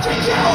Take it